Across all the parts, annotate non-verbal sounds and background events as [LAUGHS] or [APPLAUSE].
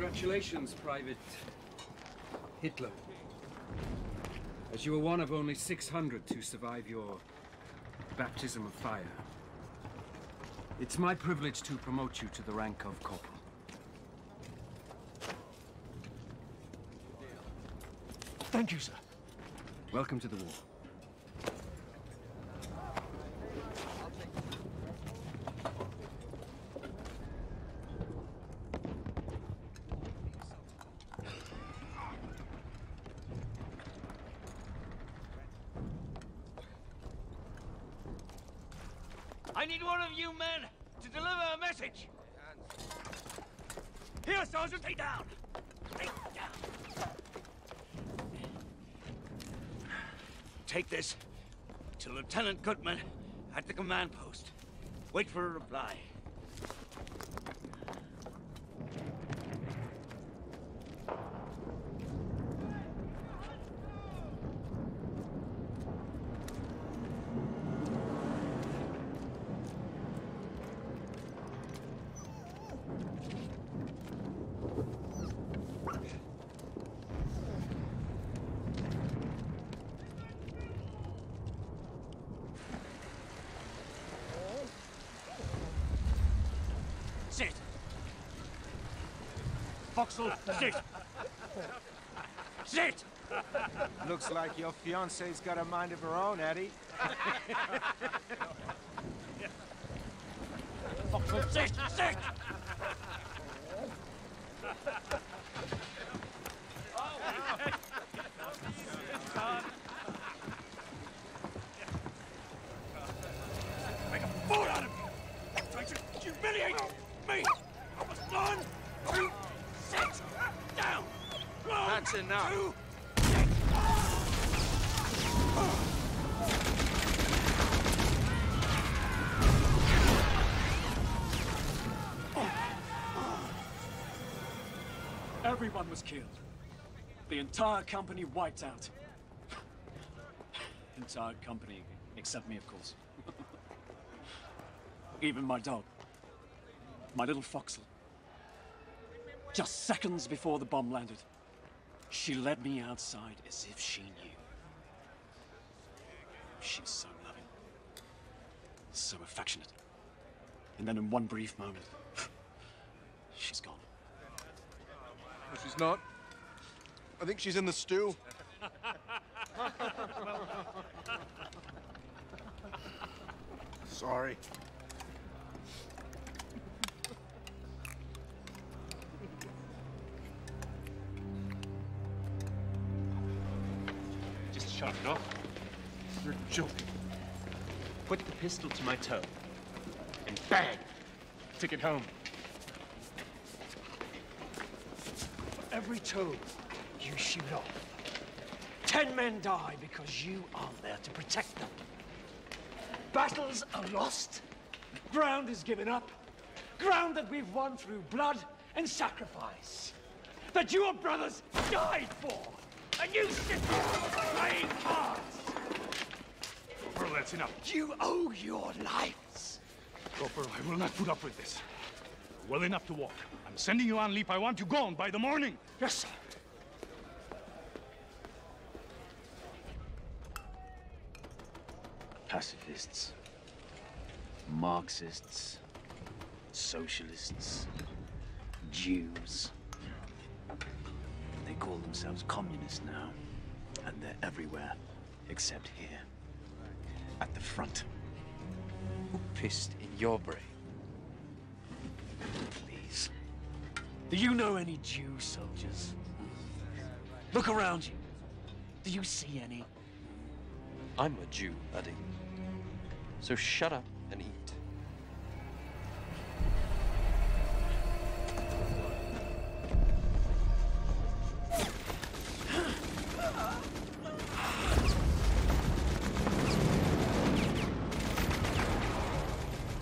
Congratulations, Private Hitler. As you were one of only 600 to survive your baptism of fire. It's my privilege to promote you to the rank of corporal. Thank you, sir. Welcome to the war. I need one of you men to deliver a message. Here, Sergeant, stay down. Stay down. Take this to Lieutenant Gutmann at the command post. Wait for a reply. Sit. Foxl, sit. Sit! Looks like your fiance's got a mind of her own, Eddie. Foxl, sit! Sit! Make a fool out of me! Trying to humiliate me! That's enough. two, Everyone was killed. The entire company wiped out. [LAUGHS] entire company, except me, of course. [LAUGHS] Even my dog. My little Foxl. Just seconds before the bomb landed, she led me outside as if she knew. She's so loving. So affectionate. And then in one brief moment, [SIGHS] she's gone. No, she's not. I think she's in the stew. Sorry. Shut it off. You're joking. Put the pistol to my toe. And bang! Took it home. For every toe you shoot off, ten men die because you aren't there to protect them. Battles are lost, ground is given up, ground that we've won through blood and sacrifice, that your brothers died for, and you sit here playing cards. Corporal, that's enough. You owe your lives. Corporal, I will not put up with this. Well enough to walk. I'm sending you on leave. I want you gone by the morning. Yes, sir. Pacifists, Marxists, socialists, Jews. Call themselves communists now, and they're everywhere except here, at the front. Who pissed in your brain? Please. Do you know any Jew soldiers? Look around you. Do you see any? I'm a Jew, Eddie. So shut up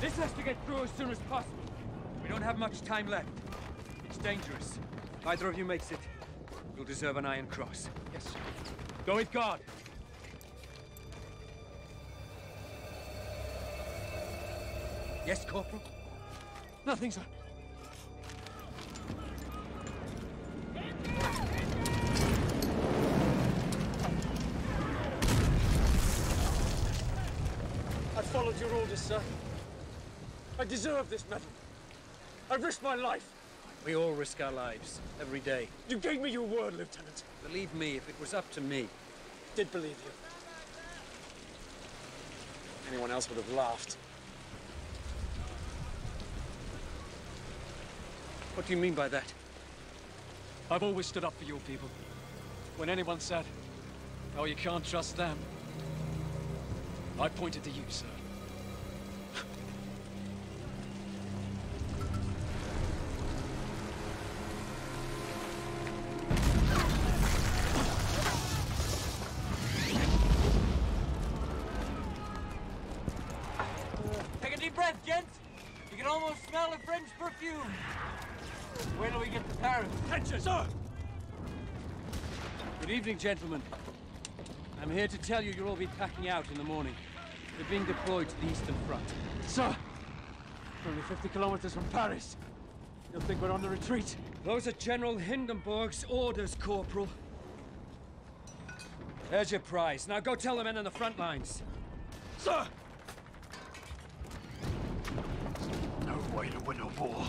This has to get through as soon as possible. We don't have much time left. It's dangerous. If either of you makes it, you'll deserve an Iron Cross. Yes, sir. Go with God. Yes, Corporal? Nothing, sir. I followed your orders, sir. I deserve this medal. I risked my life. We all risk our lives every day. You gave me your word, Lieutenant. Believe me, if it was up to me, I Did believe you. Anyone else would have laughed. what do you mean by that? I've always stood up for your people. When anyone said, oh, you can't trust them, I pointed to you, sir. Can almost smell the French perfume. Where do we get to Paris? Attention, sir! Good evening, gentlemen. I'm here to tell you you'll all be packing out in the morning. We're being deployed to the Eastern Front. Sir! We're only 50 kilometers from Paris. You'll think we're on the retreat. Those are General Hindenburg's orders, Corporal. There's your prize. Now go tell the men on the front lines. Sir! Way to win a war.